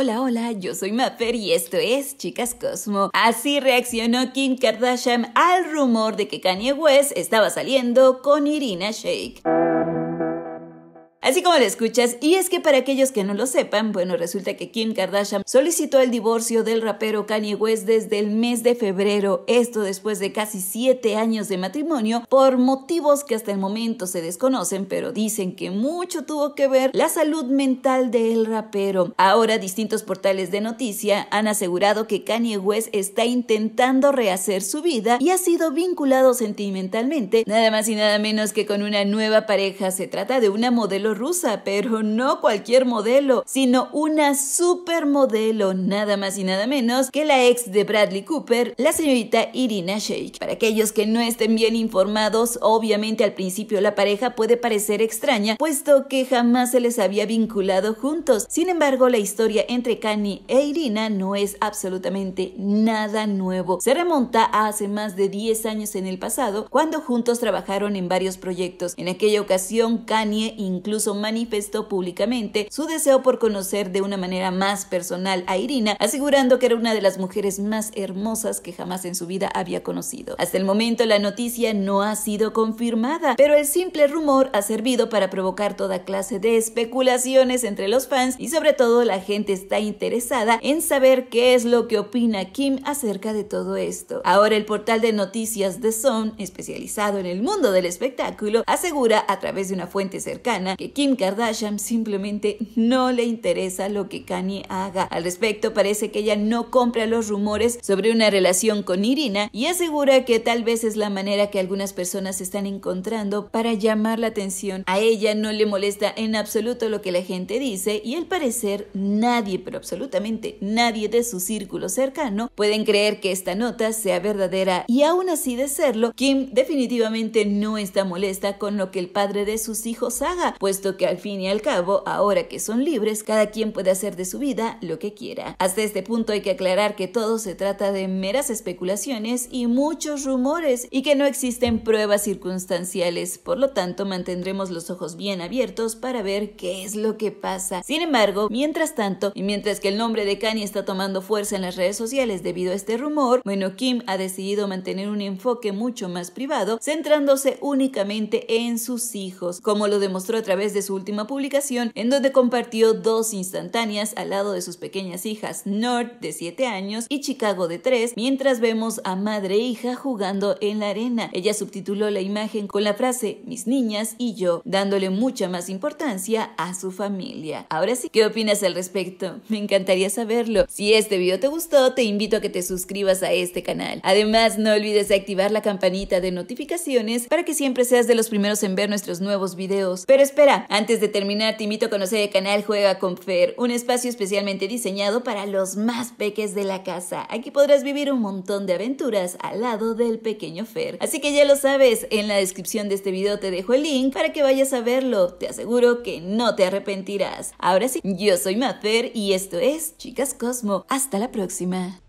Hola, hola, yo soy Mapper y esto es Chicas Cosmo. Así reaccionó Kim Kardashian al rumor de que Kanye West estaba saliendo con Irina Shayk. Así como lo escuchas, y es que para aquellos que no lo sepan, bueno, resulta que Kim Kardashian solicitó el divorcio del rapero Kanye West desde el mes de febrero, esto después de casi siete años de matrimonio, por motivos que hasta el momento se desconocen, pero dicen que mucho tuvo que ver la salud mental del rapero. Ahora distintos portales de noticia han asegurado que Kanye West está intentando rehacer su vida y ha sido vinculado sentimentalmente, nada más y nada menos que con una nueva pareja. Se trata de una modelo rusa, pero no cualquier modelo, sino una supermodelo, nada más y nada menos que la ex de Bradley Cooper, la señorita Irina Shayk. Para aquellos que no estén bien informados, obviamente al principio la pareja puede parecer extraña, puesto que jamás se les había vinculado juntos. Sin embargo, la historia entre Kanye e Irina no es absolutamente nada nuevo. Se remonta a hace más de 10 años en el pasado, cuando juntos trabajaron en varios proyectos. En aquella ocasión, Kanye incluso manifestó públicamente su deseo por conocer de una manera más personal a Irina, asegurando que era una de las mujeres más hermosas que jamás en su vida había conocido. Hasta el momento la noticia no ha sido confirmada, pero el simple rumor ha servido para provocar toda clase de especulaciones entre los fans y sobre todo la gente está interesada en saber qué es lo que opina Kim acerca de todo esto. Ahora el portal de noticias The Sun, especializado en el mundo del espectáculo, asegura a través de una fuente cercana que Kim Kardashian simplemente no le interesa lo que Kanye haga. Al respecto, parece que ella no compra los rumores sobre una relación con Irina y asegura que tal vez es la manera que algunas personas están encontrando para llamar la atención. A ella no le molesta en absoluto lo que la gente dice y al parecer nadie, pero absolutamente nadie de su círculo cercano pueden creer que esta nota sea verdadera y aún así de serlo, Kim definitivamente no está molesta con lo que el padre de sus hijos haga, puesto que al fin y al cabo, ahora que son libres, cada quien puede hacer de su vida lo que quiera. Hasta este punto hay que aclarar que todo se trata de meras especulaciones y muchos rumores y que no existen pruebas circunstanciales, por lo tanto mantendremos los ojos bien abiertos para ver qué es lo que pasa. Sin embargo, mientras tanto, y mientras que el nombre de Kanye está tomando fuerza en las redes sociales debido a este rumor, bueno, Kim ha decidido mantener un enfoque mucho más privado, centrándose únicamente en sus hijos, como lo demostró a través de su última publicación, en donde compartió dos instantáneas al lado de sus pequeñas hijas Nord de 7 años y Chicago de 3, mientras vemos a madre e hija jugando en la arena. Ella subtituló la imagen con la frase mis niñas y yo, dándole mucha más importancia a su familia. Ahora sí, ¿qué opinas al respecto? Me encantaría saberlo. Si este video te gustó, te invito a que te suscribas a este canal. Además, no olvides de activar la campanita de notificaciones para que siempre seas de los primeros en ver nuestros nuevos videos. Pero espera, antes de terminar, te invito a conocer el canal Juega con Fer, un espacio especialmente diseñado para los más peques de la casa. Aquí podrás vivir un montón de aventuras al lado del pequeño Fer. Así que ya lo sabes, en la descripción de este video te dejo el link para que vayas a verlo. Te aseguro que no te arrepentirás. Ahora sí, yo soy Mafer y esto es Chicas Cosmo. Hasta la próxima.